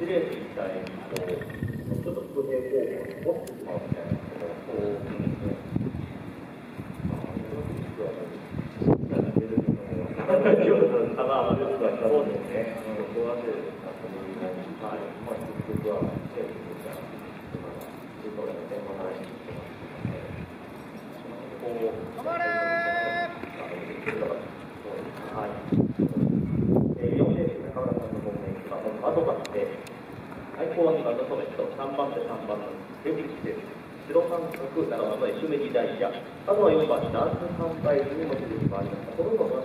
一例みたいにこうちょっと不平方向に持ってしまうみたいなことがこう、うんまあまあですが、そうですね。ここはで、はい、まあ、結局は、政府が、そういうことで、まあ、ないこう、頑張れはい。4レース中村さんのご名が、このアドバスで、最高は2番のソメット、3番手3番手デビッチです。白三角7番のエシュメリダイヤ、あとは4番ダンス3倍にも出てまいりました。このような